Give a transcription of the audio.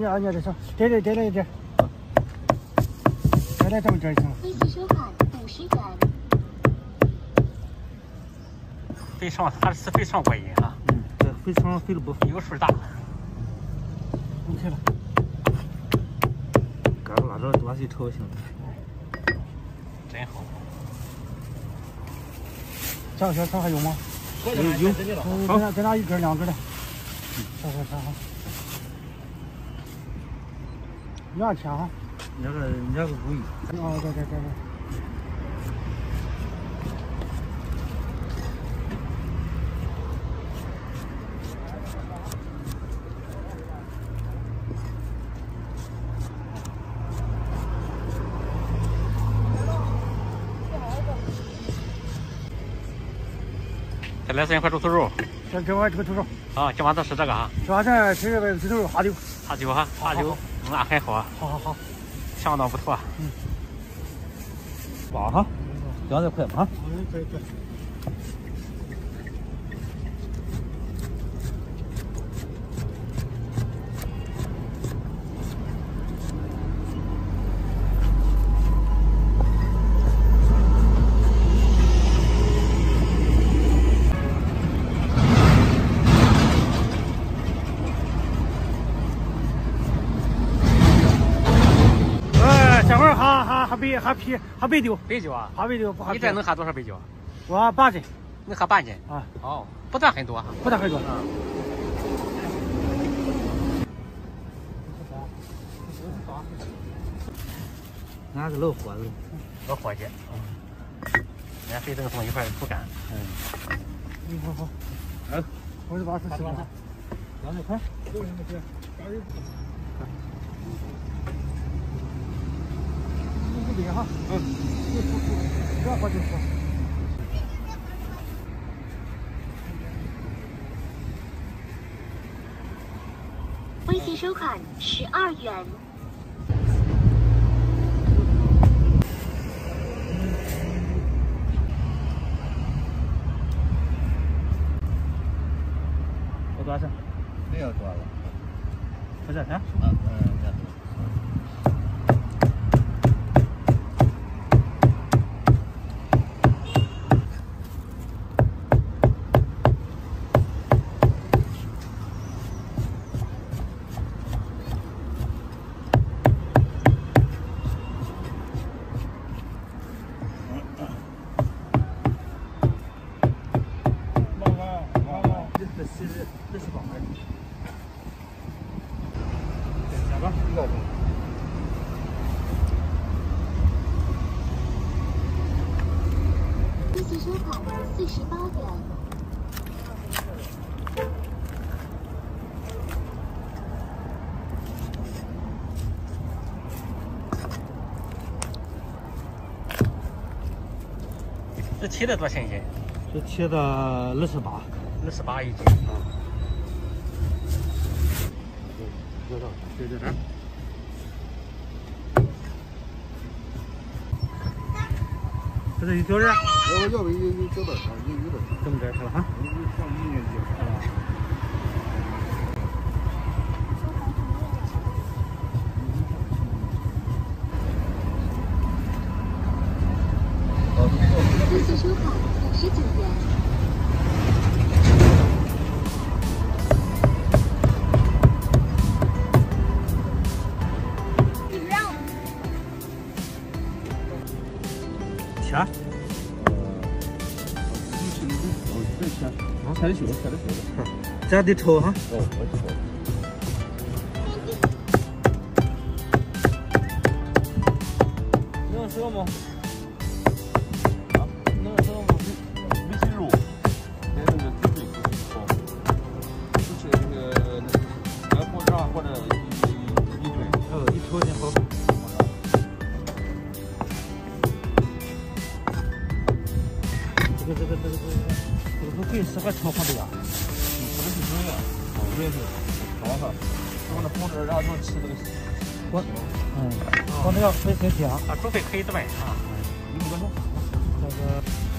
你按键的上，点点点了一点，再来这么点就行了。微信收看五十元。飞床还是非常过瘾啊，嗯，这飞床飞的不有数大，OK 了。干拉着多些头行。真好。这个小车还有吗？有有嗯，再拿再拿一根两根的。这这这哈，两千哈。那个那个五亿。哦，对对对对。再来上一块猪头肉，先给我这个猪肉，啊，今晚上吃这个哈，今晚上吃这个猪头肉哈酒。哈酒哈，哈酒，那还好啊，好好好。相当不错。嗯，网哈，两百块嘛。嗯，对对。白还啤还白酒，白酒啊，还白酒不还啤一袋能喝多少杯酒？我八斤。能喝半斤。啊，哦，不算很多哈。不算很多。啊。俺是老伙子，老伙计，免费赠送一块猪肝。嗯，嗯，好好。哎，我是八十四。两百块。不别哈。嗯。不要喝酒喝。微信收款十二元。我多少钱？没有多了。多少钱？嗯嗯，这样妈妈，妈妈，这这是这是八块。加吧，一个。微信收款四十八元。这切的多新鲜，这切的二十八。二十八一斤。有多少？对对对。这是一条人，要要不有有交到上，有有的，这么点看了哈。切。哦，这切，啊，踩的秀，切的秀。这得抽哈。哦，我知道。能收吗？这个不贵，适合炒黄的呀。可能是这样，我也是，尝尝。我那红枣，然后就吃这个。我，嗯，黄的要分分香。啊，猪肺可以炖啊。你不管说。那个。